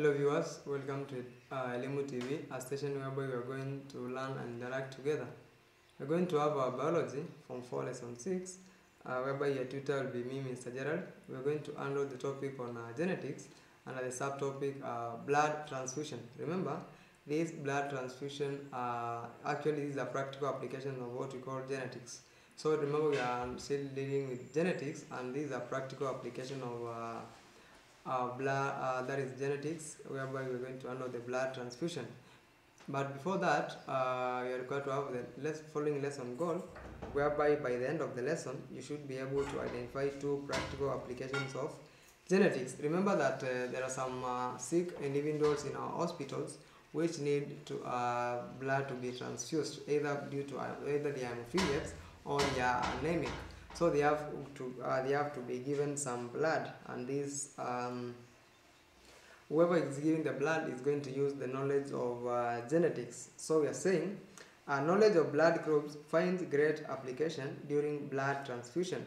Hello viewers, welcome to uh, TV, a station whereby we are going to learn and interact together. We're going to have our biology from 4 lesson 6, uh, whereby your tutor will be me, Mr. Gerald. We're going to handle the topic on uh, genetics and the subtopic uh, blood transfusion. Remember, this blood transfusion uh, actually is a practical application of what we call genetics. So remember we are still dealing with genetics and this is a practical application of uh, blood uh, that is genetics whereby we're going to handle the blood transfusion. But before that uh, you are required to have the less following lesson goal whereby by the end of the lesson you should be able to identify two practical applications of genetics. Remember that uh, there are some uh, sick individuals in our hospitals which need to uh, blood to be transfused either due to uh, either are hemophiliacs or are anemic so they have to uh, they have to be given some blood and this um, whoever is giving the blood is going to use the knowledge of uh, genetics. So we are saying uh, knowledge of blood groups finds great application during blood transfusion.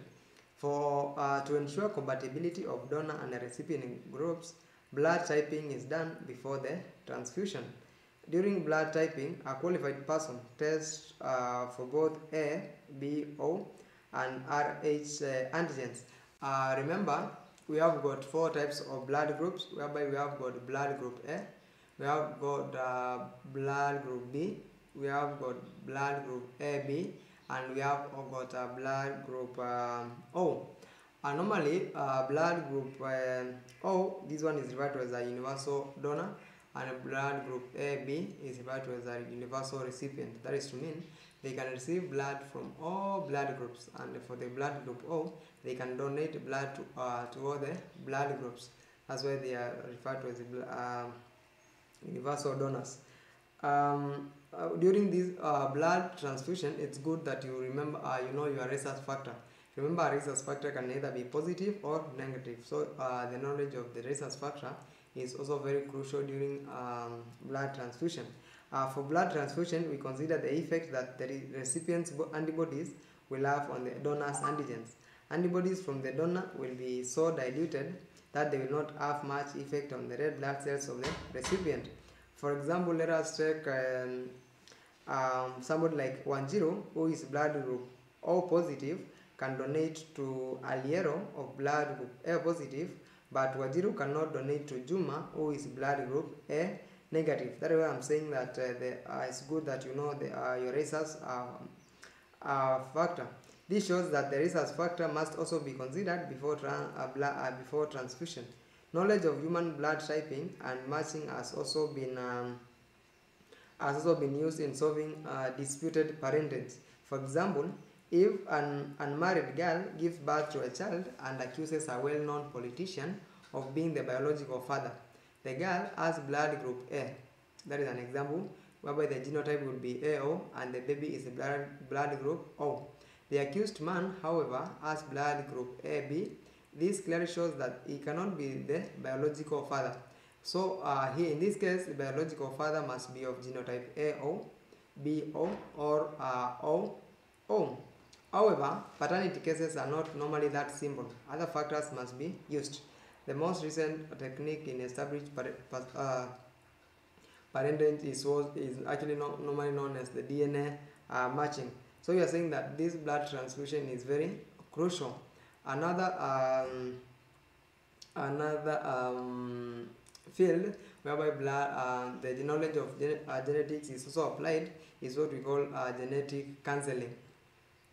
For uh, to ensure compatibility of donor and recipient groups blood typing is done before the transfusion. During blood typing a qualified person tests uh, for both a b o and Rh uh, antigens. Uh, remember, we have got four types of blood groups, whereby we have got blood group A, we have got uh, blood group B, we have got blood group AB, and we have got uh, blood group um, O. Uh, normally, uh, blood group uh, O, this one is referred to as a universal donor, and blood group AB is referred to as a universal recipient. That is to mean they can receive blood from all blood groups. And for the blood group O they can donate blood to, uh, to all the blood groups. That's why they are referred to as uh, universal donors. Um, uh, during this uh, blood transfusion it's good that you remember uh, you know your rhesus factor remember rhesus factor can either be positive or negative so uh, the knowledge of the rhesus factor is also very crucial during um, blood transfusion uh, for blood transfusion, we consider the effect that the recipient's antibodies will have on the donor's antigens. Antibodies from the donor will be so diluted that they will not have much effect on the red blood cells of the recipient. For example, let us take um, um, somebody like Wanjiru, who is blood group O positive, can donate to Aliero of blood group A positive, but Wanjiru cannot donate to Juma, who is blood group A negative. That is why I'm saying that uh, the, uh, it's good that you know the, uh, your uh, factor. This shows that the rhesus factor must also be considered before, uh, before transfusion. Knowledge of human blood typing and matching has also been um, has also been used in solving uh, disputed parentage. For example, if an unmarried girl gives birth to a child and accuses a well-known politician of being the biological father, the girl has blood group A. That is an example whereby the genotype would be AO and the baby is blood, blood group O. The accused man, however, has blood group AB. This clearly shows that he cannot be the biological father. So uh, here in this case, the biological father must be of genotype AO, BO, or uh. However, paternity cases are not normally that simple. Other factors must be used. The most recent technique in established uh, parentage is, is actually no, normally known as the DNA uh, matching. So we are saying that this blood transfusion is very crucial. Another um, another um, field whereby blood uh, the knowledge of gen uh, genetics is also applied is what we call uh, genetic counseling.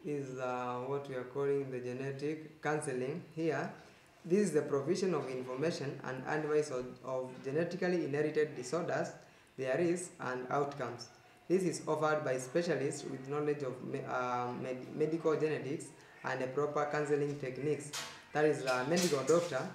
Is uh, what we are calling the genetic counseling here this is the provision of information and advice of, of genetically inherited disorders, their risks and outcomes. This is offered by specialists with knowledge of uh, med medical genetics and proper counseling techniques. That is a medical doctor.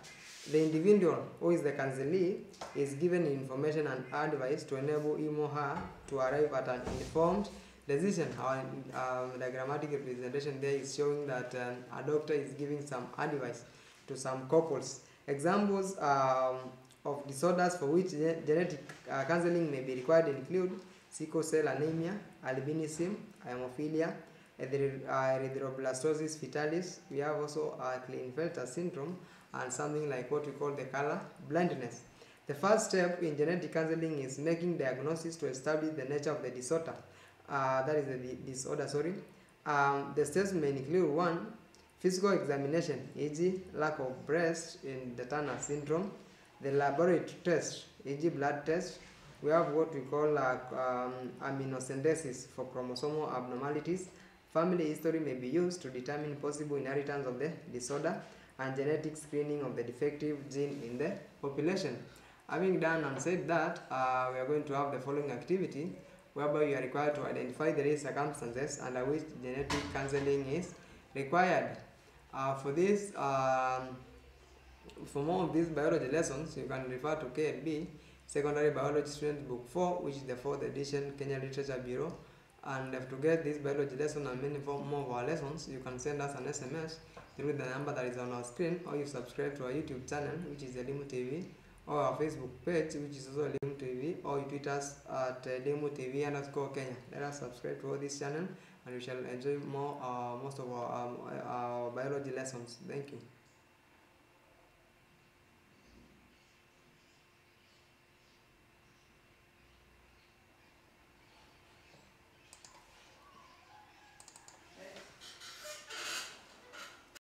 The individual who is the counselee is given information and advice to enable him or her to arrive at an informed decision. Our um, diagrammatic representation there is showing that um, a doctor is giving some advice to some couples. Examples um, of disorders for which genetic uh, counseling may be required include sickle cell anemia, albinism, hemophilia, erythroblastosis fetalis. We have also uh, Klinefelter syndrome and something like what we call the color blindness. The first step in genetic counseling is making diagnosis to establish the nature of the disorder. Uh, that is the disorder, sorry. Um, the steps may include one, physical examination, e.g., lack of breast in the Turner syndrome. The laboratory test, e.g., blood test. We have what we call like, um, amniocentesis for chromosomal abnormalities. Family history may be used to determine possible inheritance of the disorder and genetic screening of the defective gene in the population. Having done and said that, uh, we are going to have the following activity whereby you are required to identify the risk circumstances under which genetic counseling is required. Uh, for this, um, for more of these biology lessons, you can refer to KLB, Secondary Biology Student Book 4, which is the 4th edition Kenya Literature Bureau. And to get this biology lesson and many more of our lessons, you can send us an SMS through the number that is on our screen, or you subscribe to our YouTube channel, which is Elimu TV, or our Facebook page, which is also Elimu TV, or you tweet us at Elimu TV underscore Kenya. Let us subscribe to all this channel, and we shall enjoy more, uh, most of our, um, our biology lessons. Thank you.